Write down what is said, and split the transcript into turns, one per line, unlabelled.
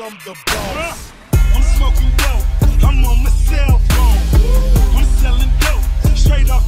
I'm the boss. I'm smoking dope. I'm on my cell phone. I'm selling dope. Straight up.